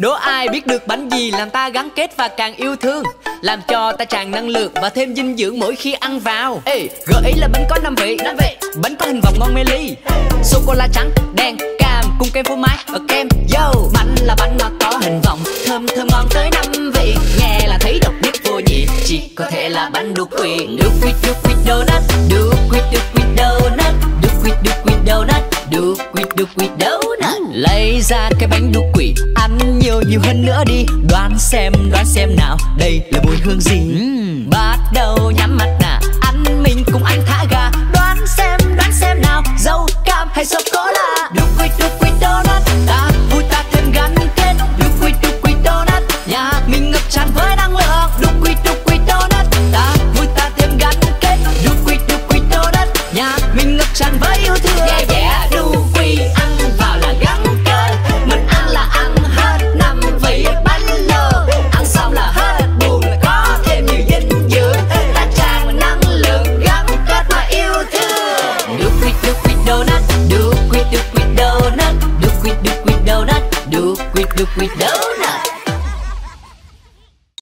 Đố ai biết được bánh gì làm ta gắn kết và càng yêu thương? Làm cho ta tràn năng lượng và thêm dinh dưỡng mỗi khi ăn vào. Ê, gợi ý là bánh có năm vị. Năm vị. Bánh có hình vòng ngon mê ly. Sô-cô-la trắng, đen, cam cùng kem phô mai. Ở kem. Yo, bánh là bánh mà có hình vòng. Thơm thơm ngon tới năm vị. Nghe là thấy độc nhất vô nhị. Chỉ có thể là bánh đu quỳ Đu quỳ, đu quỳ donut Đu quỳ, đu quỳ donut Đu quỳ, đu quỳ donut Đu quỳ, đu quỳ donut Lấy ra cái bánh đu quỳ Ăn nhiều nhiều hơn nữa đi. Đoán xem, đoán xem nào Đây là mùi hương gì? Uhm. Bắt đầu nhắm mắt nè Ăn mình cùng ăn thả ga Đoán xem, đoán xem nào Dâu, cam hay sô-cô-la? Đu quỳ, đu quỳ donut. Ta vui ta thêm gắn kết. Đu quỳ, đu quỳ donut. Nhà mình ngập tràn với năng lượng. Đu quỳ, đu quỳ donut. Ta vui ta thêm gắn kết. Đu quỳ, đu quỳ donut. Nhà mình ngập tràn với yêu thương. Yeah yeah đu donut đu quỳ donut Đu quỳ, do quỳ donut